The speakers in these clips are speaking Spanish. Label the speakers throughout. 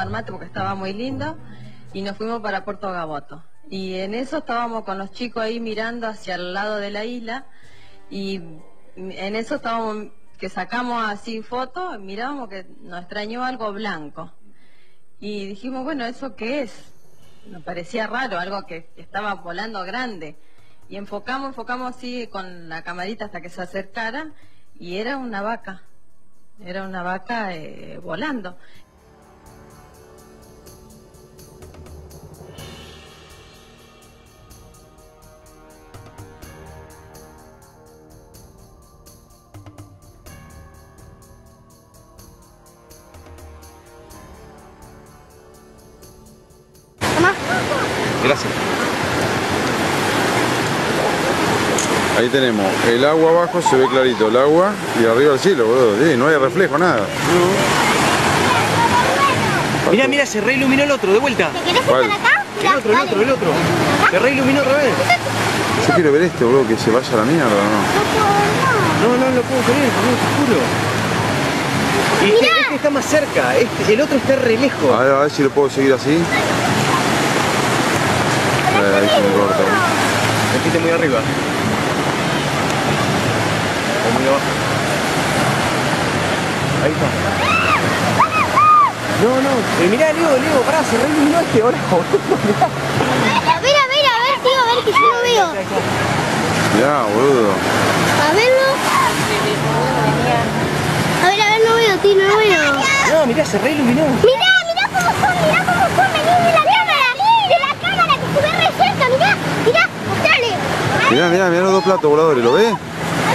Speaker 1: Armate porque estaba muy lindo y nos fuimos para Puerto Gaboto. Y en eso estábamos con los chicos ahí mirando hacia el lado de la isla y en eso estábamos que sacamos así fotos, mirábamos que nos extrañó algo blanco. Y dijimos, bueno, ¿eso qué es? Nos parecía raro, algo que, que estaba volando grande. Y enfocamos, enfocamos así con la camarita hasta que se acercara y era una vaca. Era una vaca eh, volando.
Speaker 2: Gracias. Ahí tenemos el agua abajo, se ve clarito el agua y arriba el cielo, boludo. Sí, no hay reflejo, nada.
Speaker 3: Mira, mira, se reiluminó el otro, de vuelta.
Speaker 4: ¿Te querés estar acá?
Speaker 3: El otro, el otro, el otro. Se reiluminó otra vez.
Speaker 2: Yo quiero ver este, boludo, que se vaya a la mierda, ¿no?
Speaker 3: No, no lo puedo creer, boludo, te juro. Y este, este está más cerca, este- el otro está re lejos.
Speaker 2: A ver, a ver si lo puedo seguir así. A ver, ahí se me corta. ¿no?
Speaker 3: Metiste muy arriba. O muy abajo. Ahí está. No, no, eh, mirá, Leo, Leo, pará, se reiluminó este ahora, boludo. mirá.
Speaker 4: A ver, a ver, a ver, tío, a ver que yo no veo.
Speaker 2: Mirá, boludo.
Speaker 4: A verlo. A ver, a ver, no veo, tío, no veo.
Speaker 3: No, mirá, se reiluminó.
Speaker 4: Mirá, mirá cómo son, mirá cómo son, vení de la cámara, de la cámara que se ve re cerca, mirá, mirá, mostrale.
Speaker 2: Mirá, mirá, mirá los dos platos voladores, ¿lo ves?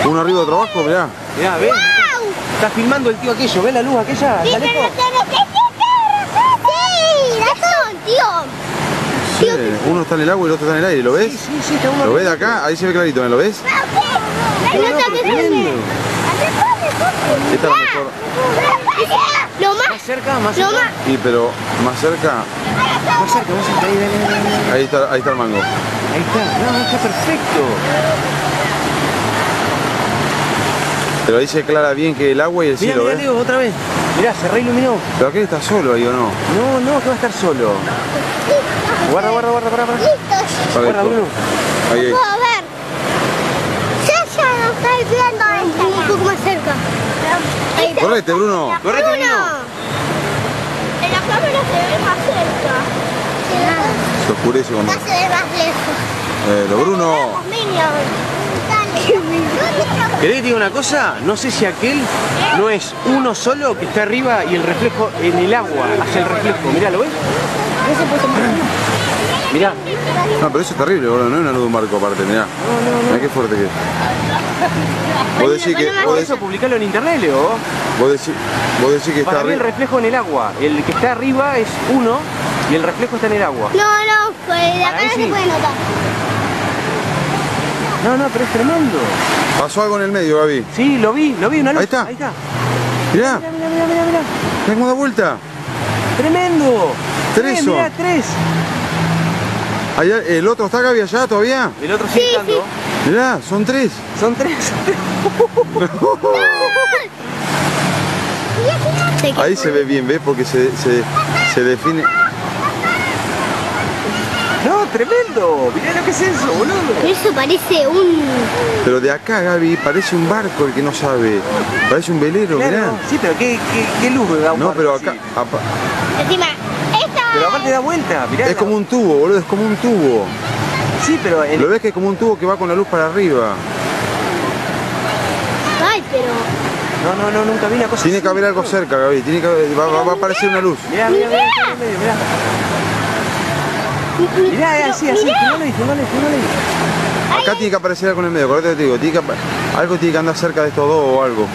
Speaker 2: Uno arriba, otro abajo, mirá.
Speaker 3: Mirá, ves.
Speaker 4: ¡Wow!
Speaker 3: Está filmando el tío aquello, ¿ves la luz aquella?
Speaker 4: Sí,
Speaker 3: ¿Está
Speaker 4: pero
Speaker 3: lejos?
Speaker 4: pero sí, sí, sí, razón, tío.
Speaker 2: Sí, uno está en el agua y el otro está en el aire, ¿lo ves?
Speaker 3: Sí, sí, sí, está uno.
Speaker 2: ¿Lo ves de acá? Ahí se ve clarito, ¿me lo ves?
Speaker 4: No,
Speaker 3: No, no, Más cerca, más
Speaker 4: lo
Speaker 3: cerca.
Speaker 4: más.
Speaker 2: Sí, pero más cerca,
Speaker 3: Más cerca, más cerca. Ahí, dale, dale, dale.
Speaker 2: ahí está, ahí está el mango.
Speaker 3: Ahí está. No, está perfecto.
Speaker 2: Pero ahí se aclara bien que el agua y el
Speaker 3: Mira,
Speaker 2: cielo,
Speaker 3: mira,
Speaker 2: ¿ves?
Speaker 3: Leo, otra vez. Mirá, se reiluminó.
Speaker 2: Pero aquel está solo ahí, ¿o no?
Speaker 3: No, no, que va a estar solo. Guarda, guarda, guarda.
Speaker 4: Listos.
Speaker 2: Vale,
Speaker 3: Guarda. Bruno.
Speaker 2: Ahí, ahí.
Speaker 4: Puedo ver. Yo ya no estoy viendo esto. Un poco más cerca.
Speaker 2: Correte, Bruno.
Speaker 3: Correte, Bruno.
Speaker 4: Cámara se ve más cerca.
Speaker 2: Se oscurece cuando...
Speaker 4: Acá se ve más lejos.
Speaker 2: Eh, lo Bruno.
Speaker 3: ¿Querés que te diga una cosa? No sé si aquel no es uno solo que está arriba y el reflejo en el agua hace el reflejo. Mirá, ¿lo ves? Mirá.
Speaker 2: No, pero eso es terrible, boludo. No es una luz de un barco aparte, mirá. Mirá qué fuerte que es. Vos decís que... Vos
Speaker 3: eso publicalo en internet, Leo.
Speaker 2: vos decís, vos decís que está
Speaker 3: mí el
Speaker 2: arriba...
Speaker 3: reflejo en el agua. El que está arriba es uno y el reflejo está en el agua.
Speaker 4: No, no, pues de
Speaker 3: Para
Speaker 4: acá
Speaker 3: mí
Speaker 4: no
Speaker 3: sí.
Speaker 4: se puede notar.
Speaker 3: No, no, pero es tremendo.
Speaker 2: Pasó algo en el medio, Gaby.
Speaker 3: Sí, lo vi, lo vi, una luz.
Speaker 2: Ahí está.
Speaker 3: Ahí está.
Speaker 2: Mirá,
Speaker 3: Mirá, mirá, mirá, mirá, mirá.
Speaker 2: mirá cómo da vuelta.
Speaker 3: Tremendo.
Speaker 2: Tres son.
Speaker 3: Mirá, tres.
Speaker 2: Allá, ¿El otro está, Gaby, allá todavía?
Speaker 3: El otro sigue estando.
Speaker 2: Mirá, son tres.
Speaker 3: Son tres.
Speaker 2: Ahí se ve bien, ¿ves? Porque se, se, se define...
Speaker 3: Tremendo. Mirá lo que es eso, boludo.
Speaker 4: Pero eso parece un...
Speaker 2: Pero de acá, Gaby, parece un barco el que no sabe. Parece un velero, mirá.
Speaker 3: Claro, sí, pero qué, qué, qué luz da un
Speaker 2: No,
Speaker 3: barco
Speaker 2: pero
Speaker 3: así.
Speaker 2: acá... apa-
Speaker 4: Encima, esta...
Speaker 3: Pero aparte da vuelta, mirá.
Speaker 2: Es
Speaker 3: la-
Speaker 2: como un tubo, boludo, es como un tubo.
Speaker 3: Sí, pero en-
Speaker 2: Lo ves que es como un tubo que va con la luz para arriba.
Speaker 4: Ay, pero...
Speaker 3: No, no, no, nunca vi una cosa
Speaker 2: Tiene
Speaker 3: así.
Speaker 2: que haber algo cerca, Gaby. Tiene que haber- va, va- va a aparecer una luz.
Speaker 3: Mirá, mirá, mirá, mirá, mirá, mirá. Mirá, es así, así, filmale, filmale, filmale.
Speaker 2: Acá tiene que aparecer algo en el medio, acordate que te digo. Tiene que algo tiene que andar cerca de estos dos o algo.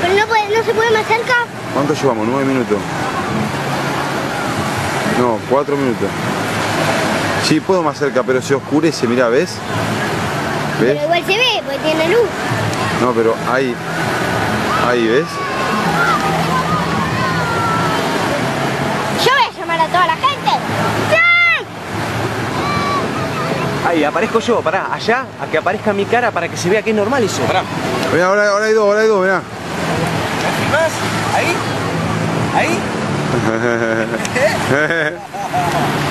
Speaker 4: Pero no, puede, no se puede más cerca.
Speaker 2: ¿Cuánto llevamos? ¿Nueve minutos? No, cuatro minutos. Sí, puedo más cerca, pero se oscurece, mirá, ¿ves? ¿Ves?
Speaker 4: Pero igual se ve, porque tiene luz.
Speaker 2: No, pero ahí. Ahí, ¿ves?
Speaker 4: Yo voy a llamar a toda la gente. ¡Sí!
Speaker 3: Ahí, aparezco yo, pará, allá, a que aparezca mi cara para que se vea que es normal eso. Pará.
Speaker 2: Mirá, ahora, ahora hay dos, ahora hay dos, mirá.
Speaker 3: ¿Me filmás? Ahí, ahí.